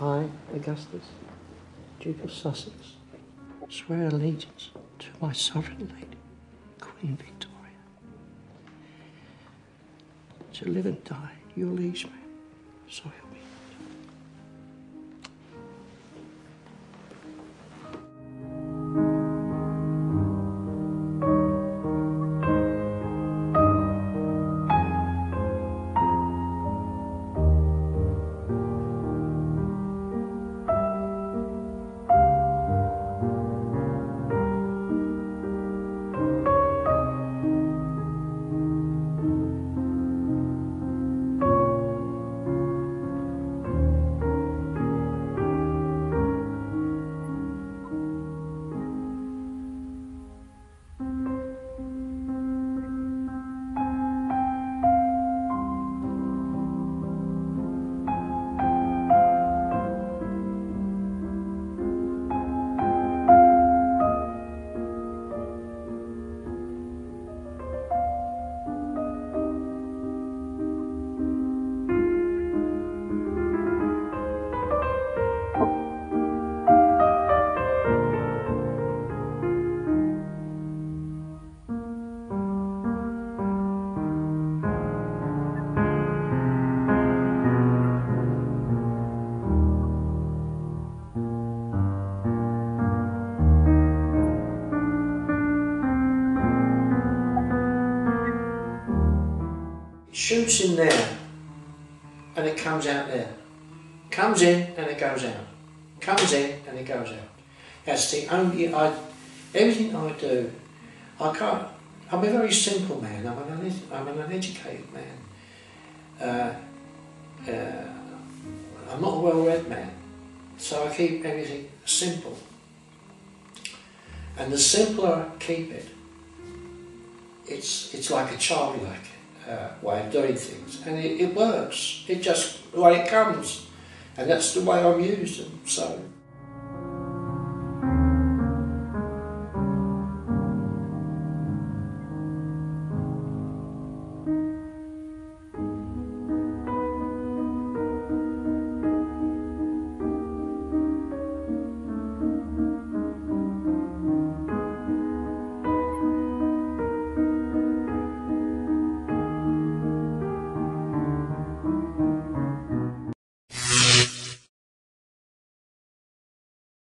I, Augustus, Duke of Sussex, swear allegiance to my sovereign lady, Queen Victoria, to live and die your liege man, so help me. Shoots in there and it comes out there. Comes in and it goes out. Comes in and it goes out. That's the only, I, everything I do, I can't, I'm a very simple man, I'm an, I'm an uneducated man. Uh, uh, I'm not a well-read man, so I keep everything simple. And the simpler I keep it, it's, it's like a childlike uh, way of doing things, and it, it works. It just the way it comes, and that's the way I'm. And so